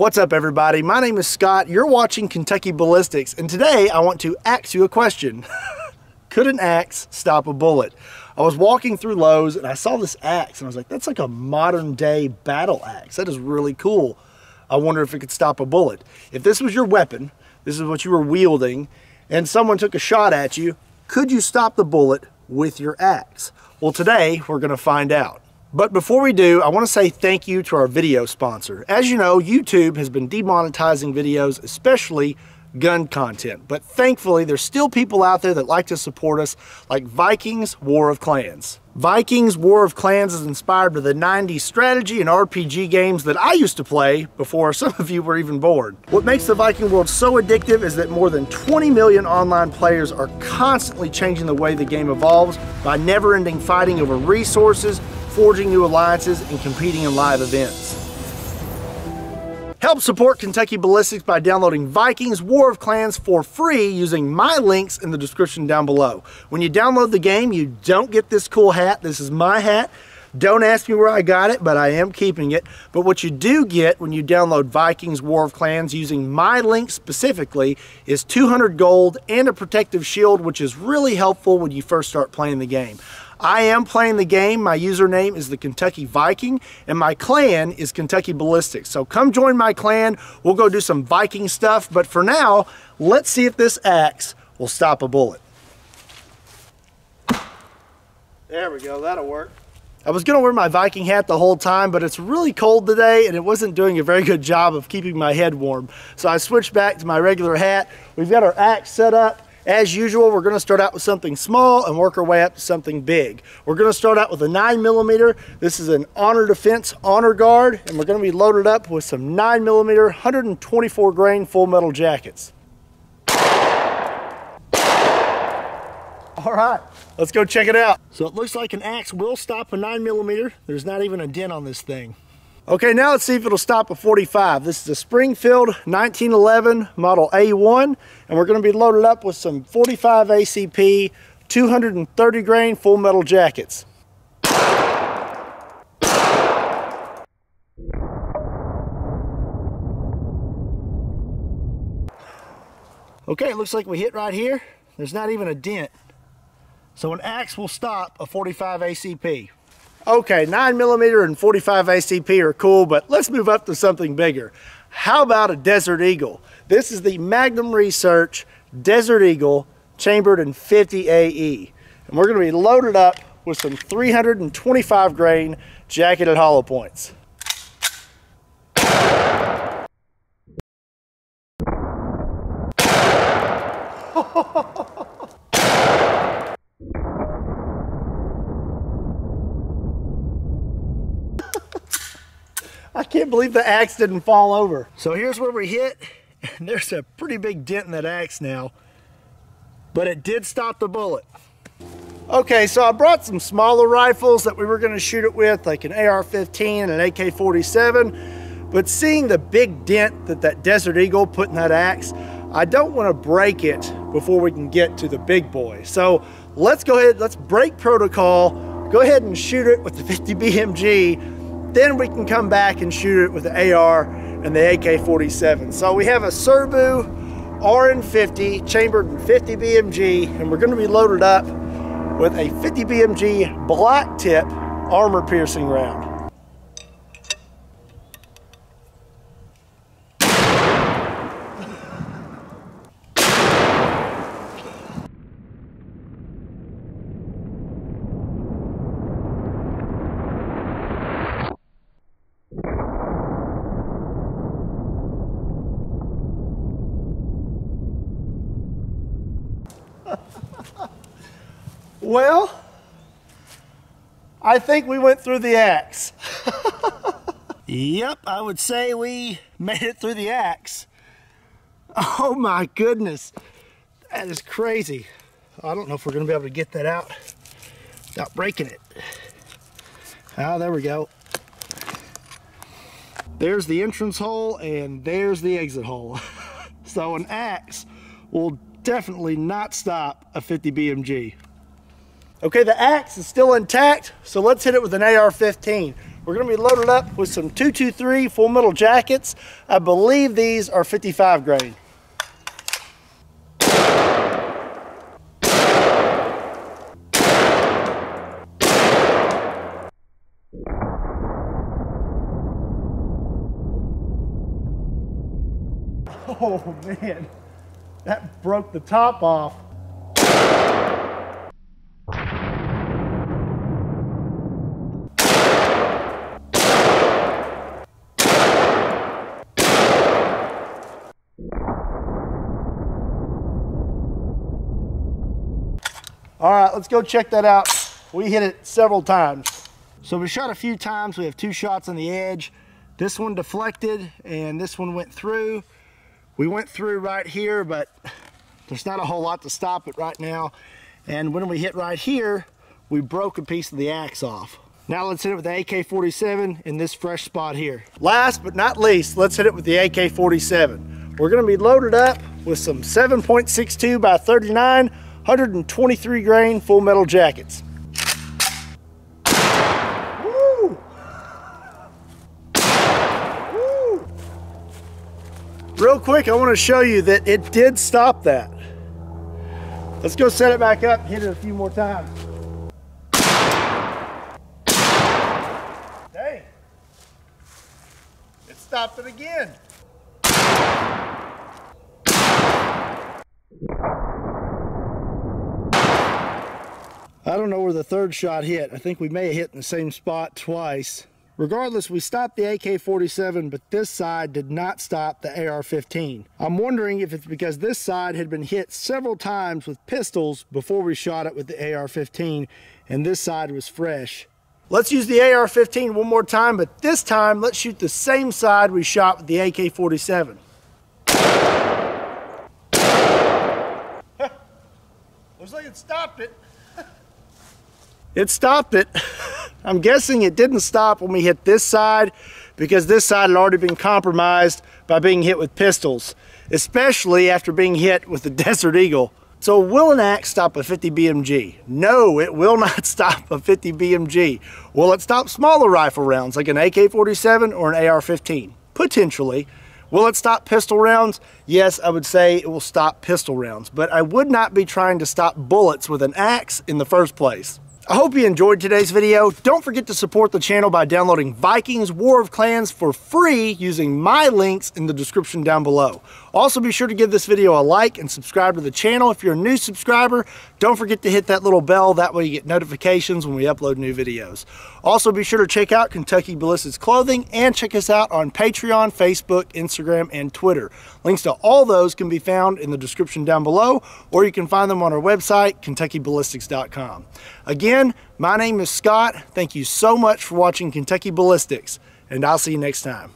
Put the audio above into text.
What's up everybody? My name is Scott. You're watching Kentucky Ballistics and today I want to ask you a question. Could an axe stop a bullet? I was walking through Lowe's and I saw this axe and I was like, that's like a modern day battle axe. That is really cool. I wonder if it could stop a bullet. If this was your weapon, this is what you were wielding, and someone took a shot at you, could you stop the bullet with your axe? Well, today we're gonna find out. But before we do, I want to say thank you to our video sponsor. As you know, YouTube has been demonetizing videos, especially gun content. But thankfully, there's still people out there that like to support us, like Vikings War of Clans. Vikings War of Clans is inspired by the 90s strategy and RPG games that I used to play before some of you were even born. What makes the Viking world so addictive is that more than 20 million online players are constantly changing the way the game evolves by never-ending fighting over resources, forging new alliances, and competing in live events. Help support Kentucky Ballistics by downloading Vikings War of Clans for free using my links in the description down below. When you download the game, you don't get this cool hat. This is my hat. Don't ask me where I got it, but I am keeping it. But what you do get when you download Vikings War of Clans using my link specifically is 200 gold and a protective shield, which is really helpful when you first start playing the game. I am playing the game. My username is the Kentucky Viking, and my clan is Kentucky Ballistics. So come join my clan. We'll go do some Viking stuff. But for now, let's see if this axe will stop a bullet. There we go. That'll work. I was to wear my Viking hat the whole time, but it's really cold today and it wasn't doing a very good job of keeping my head warm. So I switched back to my regular hat. We've got our axe set up. As usual, we're gonna start out with something small and work our way up to something big. We're gonna start out with a nine millimeter. This is an honor defense honor guard, and we're gonna be loaded up with some nine millimeter, 124 grain full metal jackets. All right, let's go check it out. So it looks like an axe will stop a nine millimeter. There's not even a dent on this thing. Okay, now let's see if it'll stop a 45. This is a Springfield 1911 model A1, and we're gonna be loaded up with some 45 ACP 230 grain full metal jackets. Okay, it looks like we hit right here. There's not even a dent. So an axe will stop a 45 ACP. Okay, 9 millimeter and 45 ACP are cool, but let's move up to something bigger. How about a Desert Eagle? This is the Magnum Research Desert Eagle chambered in 50 AE. And we're gonna be loaded up with some 325 grain jacketed hollow points. can't believe the axe didn't fall over. So here's where we hit. And there's a pretty big dent in that axe now. But it did stop the bullet. Okay, so I brought some smaller rifles that we were gonna shoot it with, like an AR-15 and an AK-47. But seeing the big dent that that Desert Eagle put in that axe, I don't wanna break it before we can get to the big boy. So let's go ahead, let's break protocol, go ahead and shoot it with the 50 BMG then we can come back and shoot it with the AR and the AK-47. So we have a Serbu RN50 chambered in 50 BMG and we're gonna be loaded up with a 50 BMG black tip armor piercing round. Well, I think we went through the axe. yep, I would say we made it through the axe. Oh my goodness. That is crazy. I don't know if we're gonna be able to get that out without breaking it. Ah, there we go. There's the entrance hole and there's the exit hole. so an axe will definitely not stop a 50 BMG. Okay, the axe is still intact, so let's hit it with an AR-15. We're gonna be loaded up with some 223 full metal jackets. I believe these are 55 grain. Oh man, that broke the top off. All right, let's go check that out. We hit it several times. So we shot a few times. We have two shots on the edge. This one deflected and this one went through. We went through right here, but there's not a whole lot to stop it right now. And when we hit right here, we broke a piece of the axe off. Now let's hit it with the AK-47 in this fresh spot here. Last but not least, let's hit it with the AK-47. We're gonna be loaded up with some 7.62 by 39, 123 grain full metal jackets. Real quick, I want to show you that it did stop that. Let's go set it back up, hit it a few more times. Dang. It stopped it again. I don't know where the third shot hit. I think we may have hit in the same spot twice. Regardless, we stopped the AK-47, but this side did not stop the AR-15. I'm wondering if it's because this side had been hit several times with pistols before we shot it with the AR-15, and this side was fresh. Let's use the AR-15 one more time, but this time let's shoot the same side we shot with the AK-47. Looks like it stopped it. It stopped it. I'm guessing it didn't stop when we hit this side because this side had already been compromised by being hit with pistols, especially after being hit with the Desert Eagle. So will an axe stop a 50 BMG? No, it will not stop a 50 BMG. Will it stop smaller rifle rounds like an AK-47 or an AR-15? Potentially. Will it stop pistol rounds? Yes, I would say it will stop pistol rounds, but I would not be trying to stop bullets with an axe in the first place. I hope you enjoyed today's video. Don't forget to support the channel by downloading Vikings War of Clans for free using my links in the description down below. Also be sure to give this video a like and subscribe to the channel. If you're a new subscriber, don't forget to hit that little bell. That way you get notifications when we upload new videos. Also be sure to check out Kentucky Ballistics Clothing and check us out on Patreon, Facebook, Instagram, and Twitter. Links to all those can be found in the description down below or you can find them on our website, KentuckyBallistics.com. Again, my name is Scott. Thank you so much for watching Kentucky Ballistics and I'll see you next time.